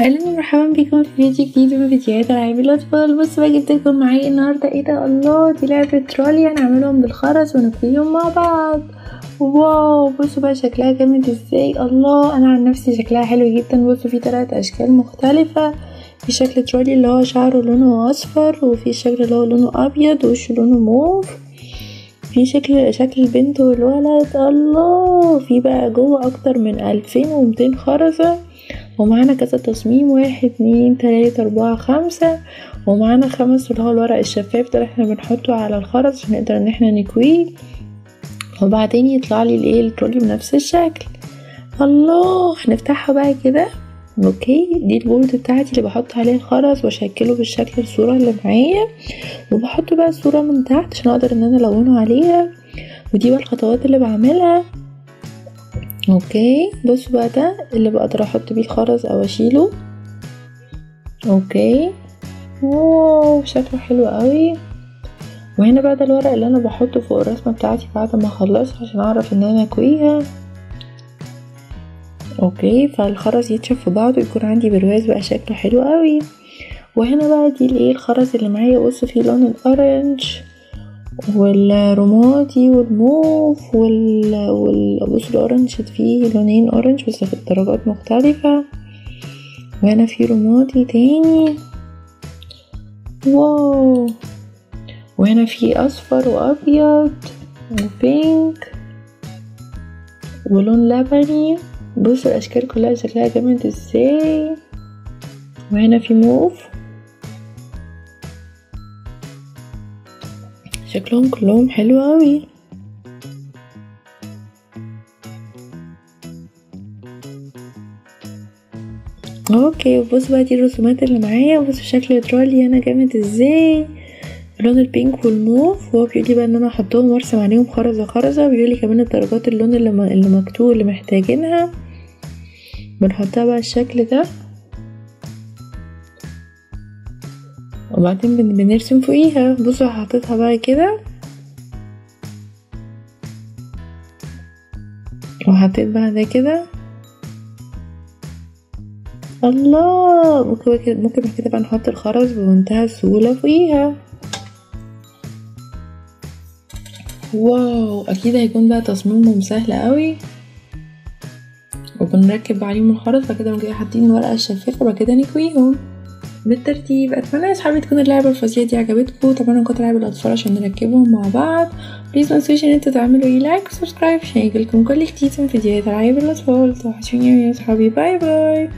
أهلا ومرحبا بكم في فيديو جديد من فيديوهات ألعاب الاطفال بصوا بقى جبت لكم معايا النهارده إيه ده؟ الله دي لعبة ترولي هنعملهم بالخرز ونكويهم مع بعض. wow بصوا بقى شكلها جامد إزاي؟ الله أنا عن نفسي شكلها حلو جدا. بصوا في ثلاث أشكال مختلفة. في شكل ترولي اللي هو شعره لونه أصفر وفي شكل اللي هو لونه أبيض ووشه لونه موف. في شكل شكل البنت والولد. الله في بقى جوه أكتر من ألفين ومتين خرزة. ومعانا كذا تصميم. واحد اتنين تلاتة اربعة خمسة. ومعانا خمس اللي هو الورق الشفاف ده اللي إحنا بنحطه على الخرز عشان نقدر ان إحنا نكويه. وبعدين يطلع لي الايه الترولي بنفس الشكل. الله هنفتحها بقى كده. okay دي ال board بتاعتي اللي بحط عليه الخرز واشكله بالشكل الصورة اللي معايا. وبحط بقى الصورة من تحت عشان أقدر ان أنا الونه عليها. ودي بقى الخطوات اللي بعملها. okay. بصوا بقى ده اللي بقدر أحط بيه الخرز أو أشيله. okay. wow شكله حلو قوي. وهنا بقى ده الورق اللي أنا بحطه فوق الرسمة بتاعتي بعد ما اخلصها عشان أعرف إن أنا أكويها. okay فالخرز يتشف في بعضه يكون عندي برواز بقى شكله حلو قوي. وهنا بقى دي الإيه الخرز اللي معايا. بصوا فيه لون ال orange. والرمادي والموف وال, وال... بصوا ال orange فيه لونين orange بس في درجات مختلفة. وهنا في رمادي تاني. wow. وهنا في أصفر وأبيض و pink ولون لبني. بصوا الأشكال كلها شكلها جامد إزاي. وهنا في موف. شكلهم كلهم حلو أوي. okay وبصوا بقى دي الرسومات اللي معايا. بصوا شكل ترولي أنا جامد إزاي؟ لون ال pink والموف. وهو بيقولي بقى إن أنا أحطهم وأرسم عليهم خرزة خرزة. وبيقولي كمان الدرجات اللون اللي. اللي مكتوب اللي محتاجينها. بنحطها بقى الشكل ده. وبعدين بن... بنرسم فوقيها. بصوا حطيتها بقى كده. وحطيت بقى ده كده. الله! ممكن ممكن كده بقى نحط الخرز بمنتهى السهولة فوقيها. واو! أكيد هيكون بقى تصميمهم سهل قوي. وبنركب عليهم الخرز بعد كده بنجي حاطين الورقة الشفافة وبعد كده نكويهم. بالترتيب. أتمنى يا صحابي تكون اللعبة الفظيعة دي عجبتكم. طبعا كنت لعبه الأطفال عشان نركبهم مع بعض. please متنسوش ان أنتوا تعملوا اي like و subscribe عشان يجيلكم كل جديد من فيديوهات العاب الأطفال. توحشوني يا صحابي. bye bye